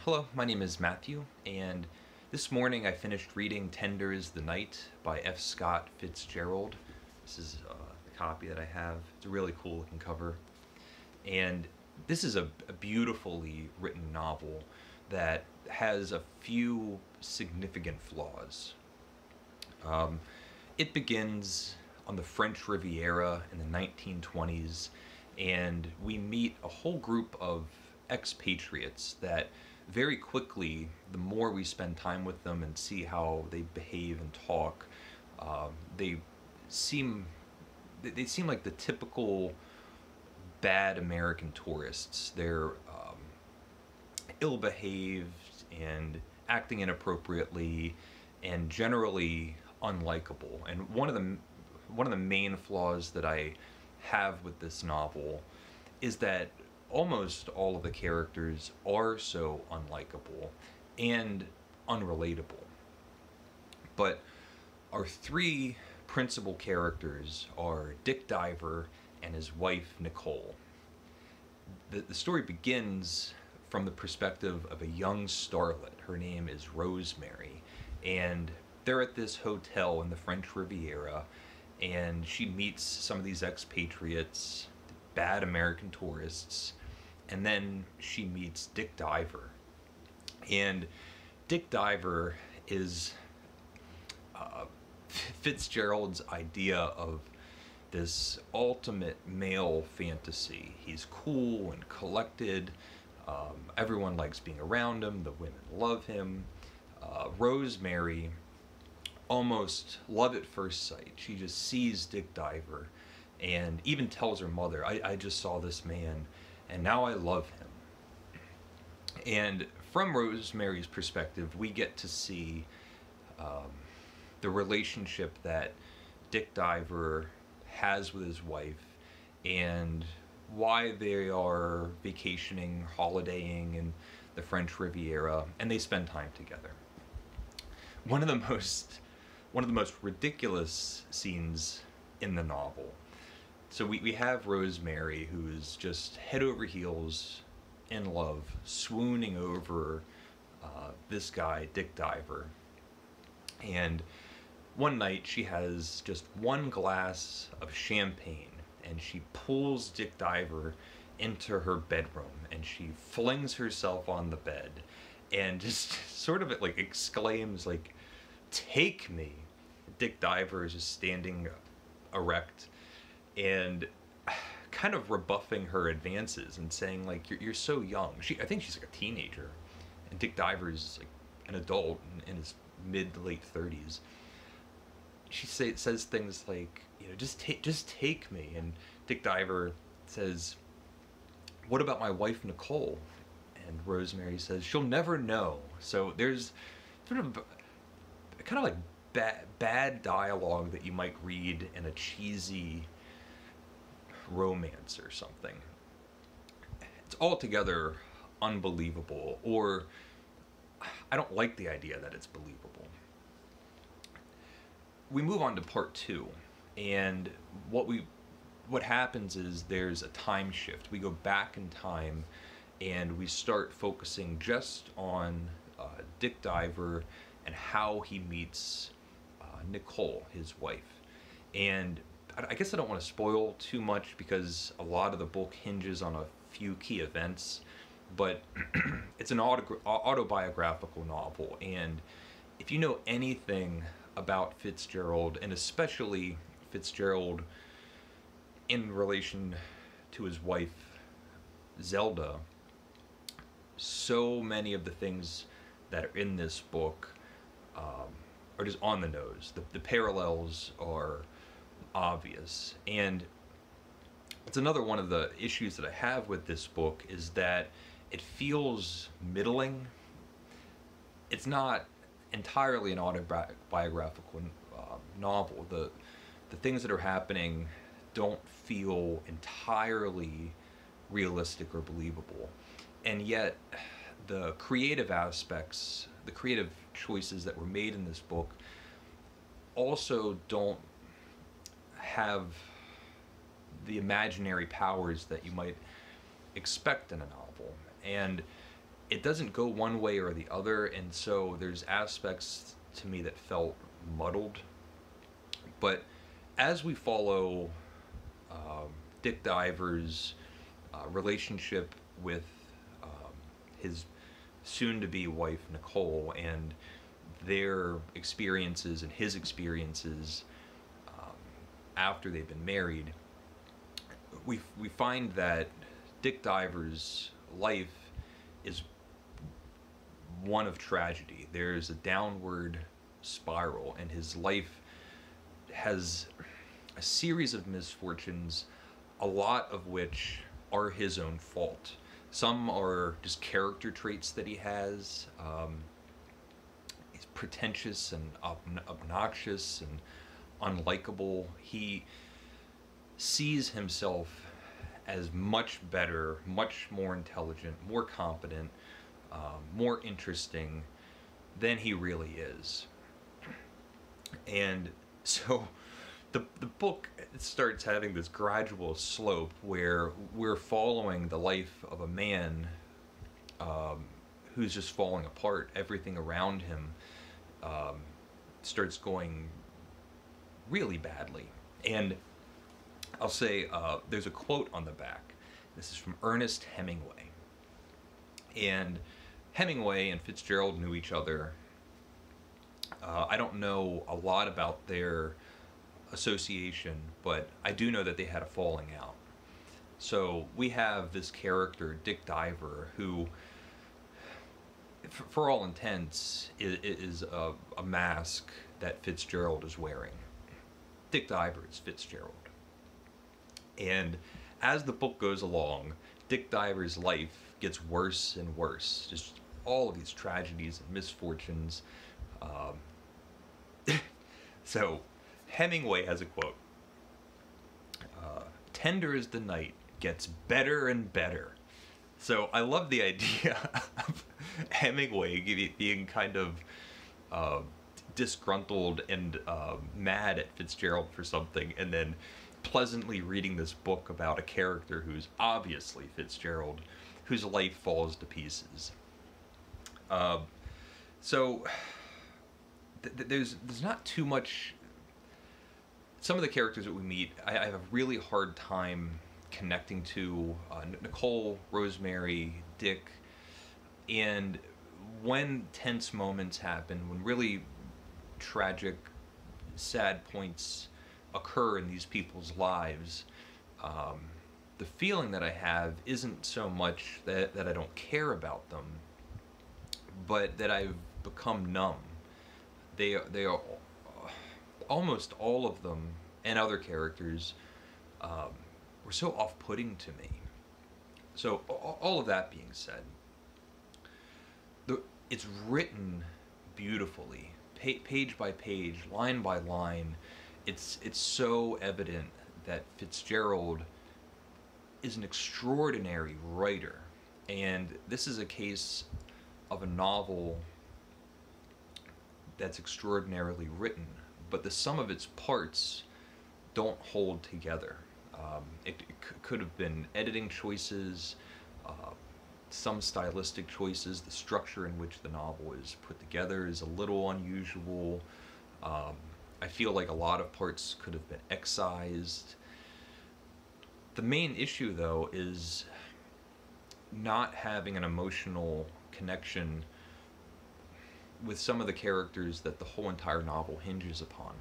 Hello, my name is Matthew, and this morning I finished reading Tender is the Night by F. Scott Fitzgerald. This is uh, the copy that I have. It's a really cool looking cover. And this is a, a beautifully written novel that has a few significant flaws. Um, it begins on the French Riviera in the 1920s, and we meet a whole group of expatriates that very quickly, the more we spend time with them and see how they behave and talk, um, they seem they seem like the typical bad American tourists. They're um, ill-behaved and acting inappropriately, and generally unlikable. And one of the one of the main flaws that I have with this novel is that almost all of the characters are so unlikable and unrelatable. But our three principal characters are Dick Diver and his wife Nicole. The, the story begins from the perspective of a young starlet. Her name is Rosemary, and they're at this hotel in the French Riviera, and she meets some of these expatriates, bad American tourists, and then she meets Dick Diver. And Dick Diver is uh, Fitzgerald's idea of this ultimate male fantasy. He's cool and collected. Um, everyone likes being around him. The women love him. Uh, Rosemary, almost love at first sight. She just sees Dick Diver and even tells her mother, I, I just saw this man and now I love him. And from Rosemary's perspective, we get to see um, the relationship that Dick Diver has with his wife and why they are vacationing, holidaying in the French Riviera, and they spend time together. One of the most one of the most ridiculous scenes in the novel so we, we have Rosemary, who's just head over heels in love, swooning over uh, this guy, Dick Diver. And one night she has just one glass of champagne and she pulls Dick Diver into her bedroom and she flings herself on the bed and just sort of like exclaims like take me dick diver is just standing erect and kind of rebuffing her advances and saying like you're, you're so young. She i think she's like a teenager and dick diver is like an adult in, in his mid to late 30s she say, says things like you know just take just take me and dick diver says what about my wife nicole? And rosemary says she'll never know. So there's sort of kind of like bad, bad dialogue that you might read in a cheesy romance or something. It's altogether unbelievable, or I don't like the idea that it's believable. We move on to part two, and what we what happens is there's a time shift. We go back in time, and we start focusing just on uh, Dick Diver and how he meets uh, Nicole, his wife, and I guess I don't want to spoil too much because a lot of the book hinges on a few key events, but it's an autobiographical novel, and if you know anything about Fitzgerald, and especially Fitzgerald in relation to his wife Zelda, so many of the things that are in this book um, are just on the nose. The, the parallels are obvious. And it's another one of the issues that I have with this book is that it feels middling. It's not entirely an autobiographical uh, novel. The the things that are happening don't feel entirely realistic or believable. And yet the creative aspects, the creative choices that were made in this book also don't have the imaginary powers that you might expect in a novel. And it doesn't go one way or the other, and so there's aspects to me that felt muddled. But as we follow um, Dick Diver's uh, relationship with um, his soon-to-be wife Nicole and their experiences and his experiences after they've been married, we we find that Dick Diver's life is one of tragedy. There's a downward spiral, and his life has a series of misfortunes, a lot of which are his own fault. Some are just character traits that he has. Um, he's pretentious and ob- obnoxious and unlikable. He sees himself as much better, much more intelligent, more competent, um, more interesting than he really is. And so the, the book starts having this gradual slope where we're following the life of a man um, who's just falling apart. Everything around him um, starts going really badly. And I'll say uh, there's a quote on the back. This is from Ernest Hemingway. And Hemingway and Fitzgerald knew each other. Uh, I don't know a lot about their association, but I do know that they had a falling out. So we have this character, Dick Diver, who, for all intents, is a, a mask that Fitzgerald is wearing. Dick Diver is Fitzgerald. And as the book goes along, Dick Diver's life gets worse and worse. Just all of these tragedies and misfortunes. Um, so Hemingway has a quote uh, Tender is the Night gets better and better. So I love the idea of Hemingway being kind of uh, disgruntled and uh, mad at Fitzgerald for something, and then pleasantly reading this book about a character who's obviously Fitzgerald, whose life falls to pieces. Uh, so th- th- there's there's not too much. Some of the characters that we meet, I, I have a really hard time connecting to uh, Nicole, Rosemary, Dick, and when tense moments happen, when really tragic, sad points occur in these people's lives, um, the feeling that I have isn't so much that, that I don't care about them, but that I've become numb. They, they are almost all of them and other characters um, were so off-putting to me. So all of that being said, the, it's written beautifully, page by page, line by line it's it's so evident that Fitzgerald is an extraordinary writer, and this is a case of a novel that's extraordinarily written, but the sum of its parts don't hold together. Um, it, it could have been editing choices, uh, some stylistic choices. The structure in which the novel is put together is a little unusual. Um, I feel like a lot of parts could have been excised. The main issue, though, is not having an emotional connection with some of the characters that the whole entire novel hinges upon.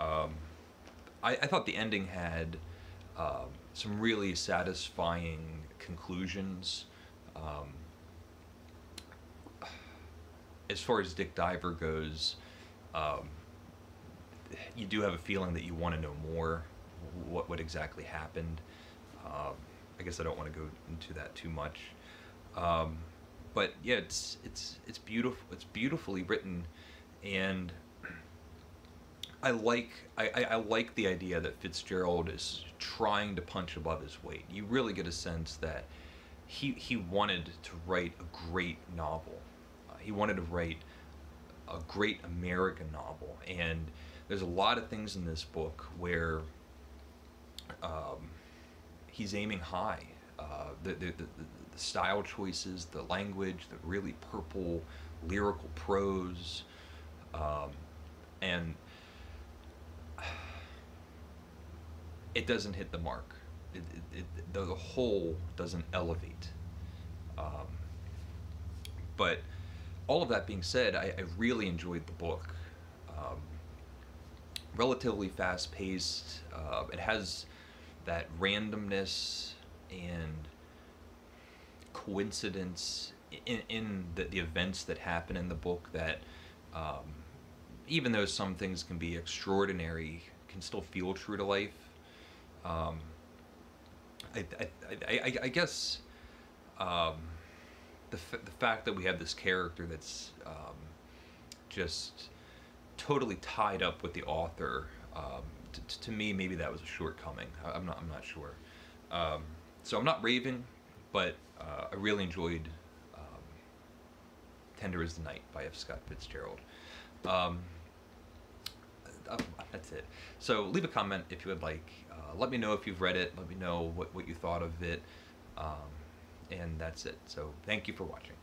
Um, I, I, thought the ending had um, some really satisfying conclusions. Um, as far as Dick Diver goes, um, you do have a feeling that you want to know more what what exactly happened. Um, I guess I don't want to go into that too much. Um, but yeah, it's it's it's beautiful. It's beautifully written, and I like I, I, like the idea that Fitzgerald is trying to punch above his weight. You really get a sense that he he wanted to write a great novel. Uh, he wanted to write a great American novel, and there's a lot of things in this book where um, he's aiming high. Uh, the, the, the, the style choices, the language, the really purple lyrical prose, um, and it doesn't hit the mark. It, it, it, the whole doesn't elevate. Um, but all of that being said, I, I really enjoyed the book. Um, relatively fast paced. Uh, it has that randomness and coincidence in, in the, the events that happen in the book that um, even though some things can be extraordinary, can still feel true to life. Um, I, I, I, I, guess um, the, f- the fact that we have this character that's um, just totally tied up with the author, um, t- to me, maybe that was a shortcoming. I- I'm not, I'm not sure. Um, so I'm not raving, but uh, I really enjoyed um, Tender is the Night by F. Scott Fitzgerald. Um, uh, that's it. So leave a comment if you would like. Let me know if you've read it. Let me know what, what you thought of it. Um, and that's it. So thank you for watching.